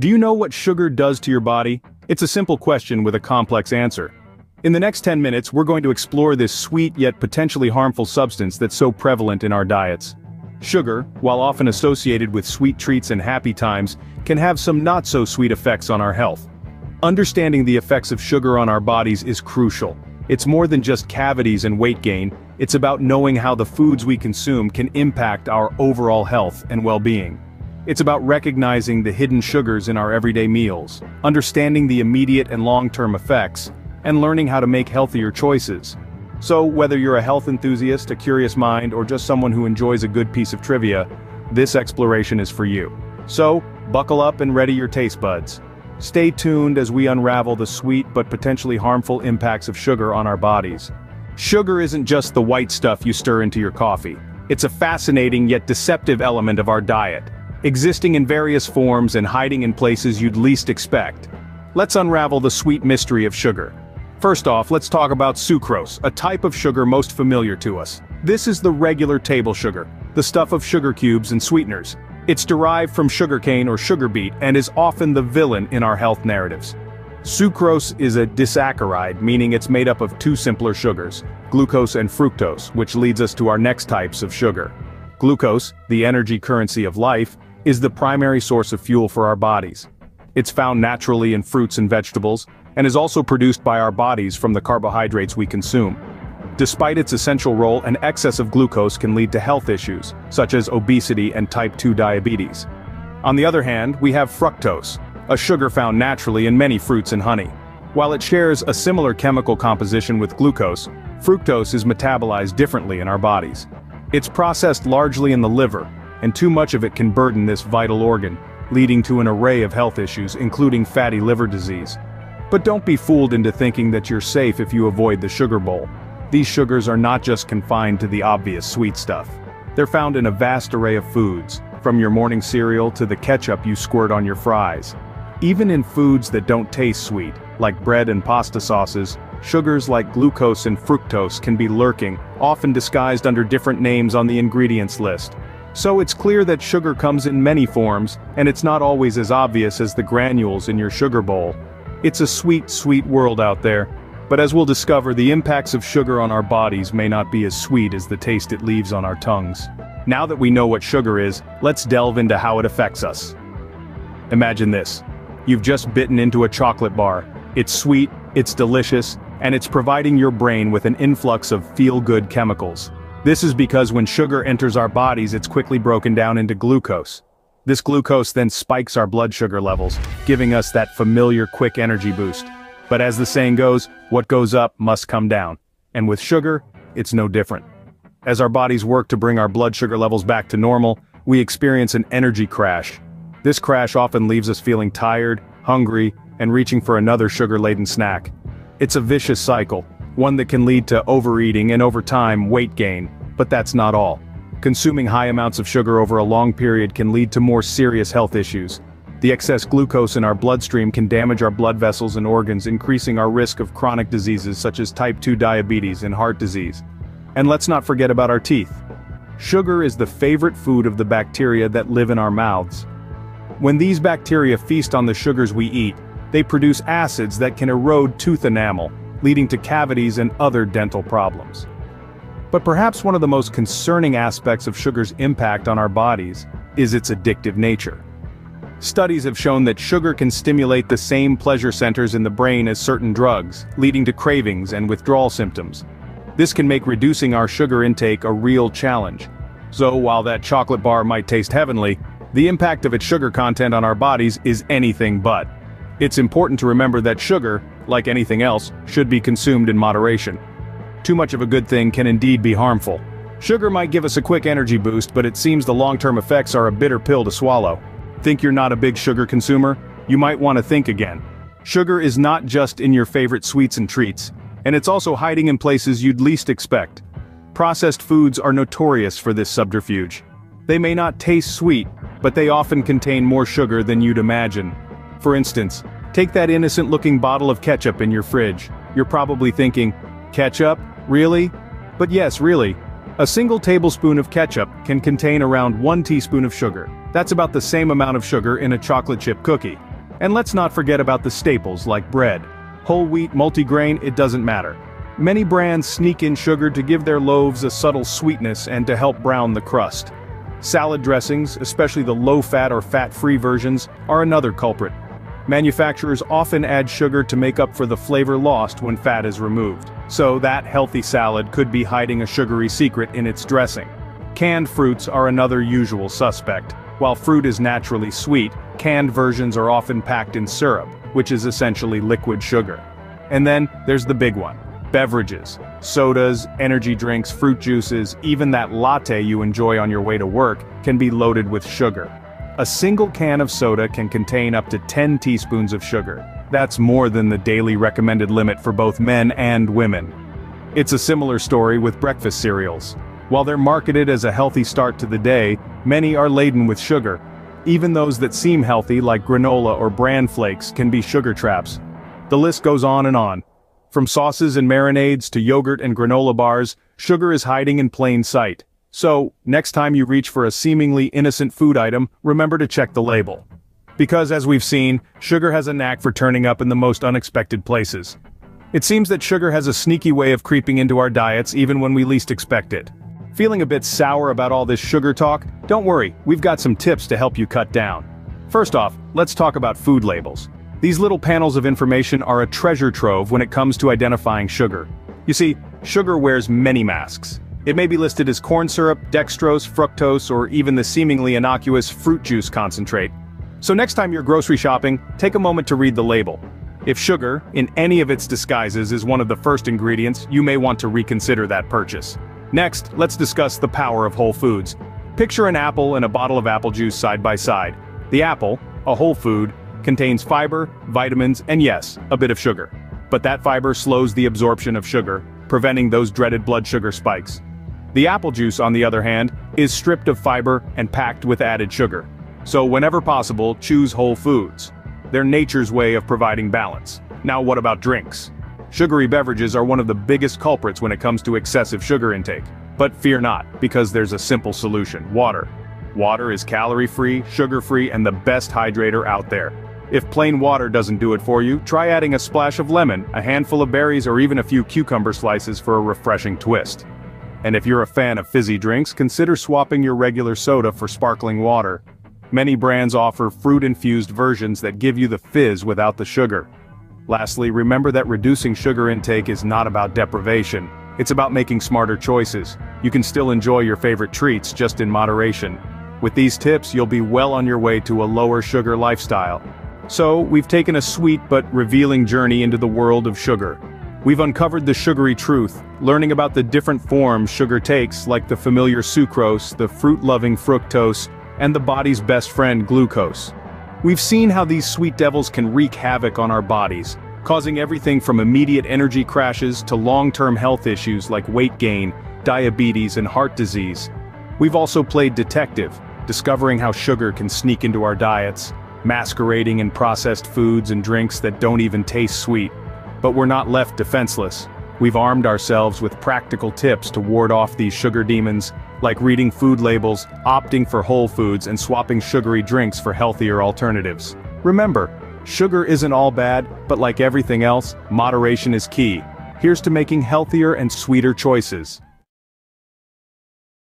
Do you know what sugar does to your body? It's a simple question with a complex answer. In the next 10 minutes we're going to explore this sweet yet potentially harmful substance that's so prevalent in our diets. Sugar, while often associated with sweet treats and happy times, can have some not-so-sweet effects on our health. Understanding the effects of sugar on our bodies is crucial. It's more than just cavities and weight gain, it's about knowing how the foods we consume can impact our overall health and well-being. It's about recognizing the hidden sugars in our everyday meals, understanding the immediate and long-term effects, and learning how to make healthier choices. So, whether you're a health enthusiast, a curious mind, or just someone who enjoys a good piece of trivia, this exploration is for you. So, buckle up and ready your taste buds. Stay tuned as we unravel the sweet but potentially harmful impacts of sugar on our bodies. Sugar isn't just the white stuff you stir into your coffee. It's a fascinating yet deceptive element of our diet existing in various forms and hiding in places you'd least expect. Let's unravel the sweet mystery of sugar. First off, let's talk about sucrose, a type of sugar most familiar to us. This is the regular table sugar, the stuff of sugar cubes and sweeteners. It's derived from sugarcane or sugar beet and is often the villain in our health narratives. Sucrose is a disaccharide meaning it's made up of two simpler sugars, glucose and fructose, which leads us to our next types of sugar. Glucose, the energy currency of life, is the primary source of fuel for our bodies. It's found naturally in fruits and vegetables, and is also produced by our bodies from the carbohydrates we consume. Despite its essential role, an excess of glucose can lead to health issues, such as obesity and type 2 diabetes. On the other hand, we have fructose, a sugar found naturally in many fruits and honey. While it shares a similar chemical composition with glucose, fructose is metabolized differently in our bodies. It's processed largely in the liver, and too much of it can burden this vital organ, leading to an array of health issues including fatty liver disease. But don't be fooled into thinking that you're safe if you avoid the sugar bowl. These sugars are not just confined to the obvious sweet stuff. They're found in a vast array of foods, from your morning cereal to the ketchup you squirt on your fries. Even in foods that don't taste sweet, like bread and pasta sauces, sugars like glucose and fructose can be lurking, often disguised under different names on the ingredients list. So it's clear that sugar comes in many forms, and it's not always as obvious as the granules in your sugar bowl. It's a sweet, sweet world out there. But as we'll discover, the impacts of sugar on our bodies may not be as sweet as the taste it leaves on our tongues. Now that we know what sugar is, let's delve into how it affects us. Imagine this. You've just bitten into a chocolate bar. It's sweet, it's delicious, and it's providing your brain with an influx of feel-good chemicals. This is because when sugar enters our bodies it's quickly broken down into glucose. This glucose then spikes our blood sugar levels, giving us that familiar quick energy boost. But as the saying goes, what goes up must come down. And with sugar, it's no different. As our bodies work to bring our blood sugar levels back to normal, we experience an energy crash. This crash often leaves us feeling tired, hungry, and reaching for another sugar-laden snack. It's a vicious cycle, one that can lead to overeating and over time weight gain, but that's not all. Consuming high amounts of sugar over a long period can lead to more serious health issues. The excess glucose in our bloodstream can damage our blood vessels and organs increasing our risk of chronic diseases such as type 2 diabetes and heart disease. And let's not forget about our teeth. Sugar is the favorite food of the bacteria that live in our mouths. When these bacteria feast on the sugars we eat, they produce acids that can erode tooth enamel, leading to cavities and other dental problems. But perhaps one of the most concerning aspects of sugar's impact on our bodies is its addictive nature. Studies have shown that sugar can stimulate the same pleasure centers in the brain as certain drugs, leading to cravings and withdrawal symptoms. This can make reducing our sugar intake a real challenge. So while that chocolate bar might taste heavenly, the impact of its sugar content on our bodies is anything but. It's important to remember that sugar, like anything else, should be consumed in moderation. Too much of a good thing can indeed be harmful. Sugar might give us a quick energy boost but it seems the long-term effects are a bitter pill to swallow. Think you're not a big sugar consumer? You might want to think again. Sugar is not just in your favorite sweets and treats, and it's also hiding in places you'd least expect. Processed foods are notorious for this subterfuge. They may not taste sweet, but they often contain more sugar than you'd imagine. For instance, take that innocent-looking bottle of ketchup in your fridge. You're probably thinking, ketchup? Really? But yes, really. A single tablespoon of ketchup can contain around one teaspoon of sugar. That's about the same amount of sugar in a chocolate chip cookie. And let's not forget about the staples like bread. Whole wheat, multigrain, it doesn't matter. Many brands sneak in sugar to give their loaves a subtle sweetness and to help brown the crust. Salad dressings, especially the low-fat or fat-free versions, are another culprit. Manufacturers often add sugar to make up for the flavor lost when fat is removed. So that healthy salad could be hiding a sugary secret in its dressing. Canned fruits are another usual suspect. While fruit is naturally sweet, canned versions are often packed in syrup, which is essentially liquid sugar. And then, there's the big one. Beverages. Sodas, energy drinks, fruit juices, even that latte you enjoy on your way to work, can be loaded with sugar. A single can of soda can contain up to 10 teaspoons of sugar. That's more than the daily recommended limit for both men and women. It's a similar story with breakfast cereals. While they're marketed as a healthy start to the day, many are laden with sugar. Even those that seem healthy like granola or bran flakes can be sugar traps. The list goes on and on. From sauces and marinades to yogurt and granola bars, sugar is hiding in plain sight. So, next time you reach for a seemingly innocent food item, remember to check the label. Because as we've seen, sugar has a knack for turning up in the most unexpected places. It seems that sugar has a sneaky way of creeping into our diets even when we least expect it. Feeling a bit sour about all this sugar talk? Don't worry, we've got some tips to help you cut down. First off, let's talk about food labels. These little panels of information are a treasure trove when it comes to identifying sugar. You see, sugar wears many masks. It may be listed as corn syrup, dextrose, fructose, or even the seemingly innocuous fruit juice concentrate. So next time you're grocery shopping, take a moment to read the label. If sugar, in any of its disguises is one of the first ingredients, you may want to reconsider that purchase. Next, let's discuss the power of whole foods. Picture an apple and a bottle of apple juice side by side. The apple, a whole food, contains fiber, vitamins, and yes, a bit of sugar. But that fiber slows the absorption of sugar, preventing those dreaded blood sugar spikes. The apple juice, on the other hand, is stripped of fiber and packed with added sugar. So whenever possible, choose whole foods. They're nature's way of providing balance. Now what about drinks? Sugary beverages are one of the biggest culprits when it comes to excessive sugar intake. But fear not, because there's a simple solution, water. Water is calorie-free, sugar-free, and the best hydrator out there. If plain water doesn't do it for you, try adding a splash of lemon, a handful of berries or even a few cucumber slices for a refreshing twist. And if you're a fan of fizzy drinks, consider swapping your regular soda for sparkling water. Many brands offer fruit-infused versions that give you the fizz without the sugar. Lastly, remember that reducing sugar intake is not about deprivation. It's about making smarter choices. You can still enjoy your favorite treats, just in moderation. With these tips, you'll be well on your way to a lower sugar lifestyle. So, we've taken a sweet but revealing journey into the world of sugar. We've uncovered the sugary truth, learning about the different forms sugar takes like the familiar sucrose, the fruit-loving fructose, and the body's best friend glucose. We've seen how these sweet devils can wreak havoc on our bodies, causing everything from immediate energy crashes to long-term health issues like weight gain, diabetes and heart disease. We've also played detective, discovering how sugar can sneak into our diets, masquerading in processed foods and drinks that don't even taste sweet. But we're not left defenseless. We've armed ourselves with practical tips to ward off these sugar demons, like reading food labels, opting for whole foods and swapping sugary drinks for healthier alternatives. Remember, sugar isn't all bad, but like everything else, moderation is key. Here's to making healthier and sweeter choices.